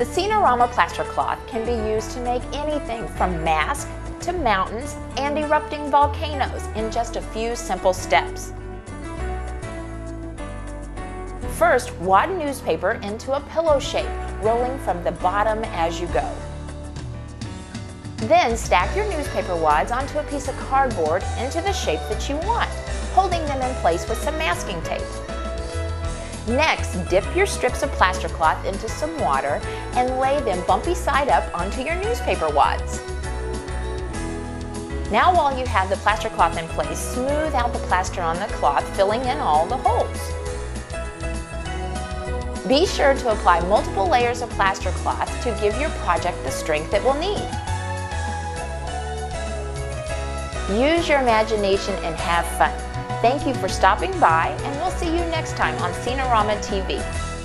The Scene-A-Rama plaster cloth can be used to make anything from masks to mountains and erupting volcanoes in just a few simple steps. First, wad newspaper into a pillow shape, rolling from the bottom as you go. Then stack your newspaper wads onto a piece of cardboard into the shape that you want, holding them in place with some masking tape. Next, dip your strips of plaster cloth into some water and lay them bumpy side up onto your newspaper wads. Now while you have the plaster cloth in place, smooth out the plaster on the cloth, filling in all the holes. Be sure to apply multiple layers of plaster cloth to give your project the strength it will need. Use your imagination and have fun. Thank you for stopping by, and we'll see you next time on Scene-A-Rama TV.